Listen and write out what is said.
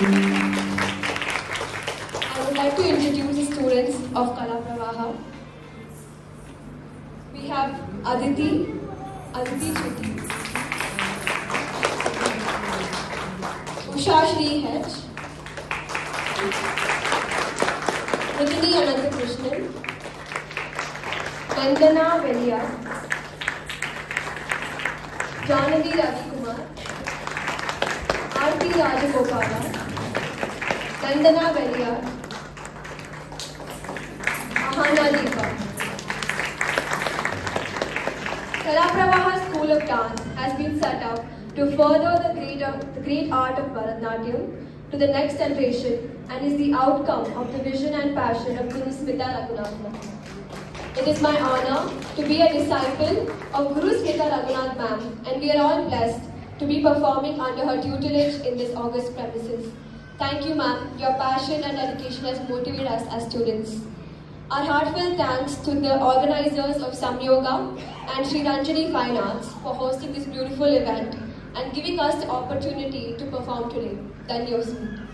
I would like to introduce the students of Kala Pravaha. We have Aditi, Aditi Chuti, Usha Shri H, Rajini Ananthakrishnan, Vandana Velia, Janani Ravi Kumar, Aarti Rajagopala, Vandana Velia, Ahana Deepa. Kalapravaha School of Dance has been set up to further the great, art of Bharatanatyam to the next generation and is the outcome of the vision and passion of Guru Smita Raghunath. It is my honor to be a disciple of Guru Smita Raghunath ma'am and we are all blessed to be performing under her tutelage in this august premises. Thank you ma'am, your passion and dedication has motivated us as students. Our heartfelt thanks to the organizers of Samyoga and Sri Ranjani Fine Arts for hosting this beautiful event and giving us the opportunity to perform today. Dhanyosmi.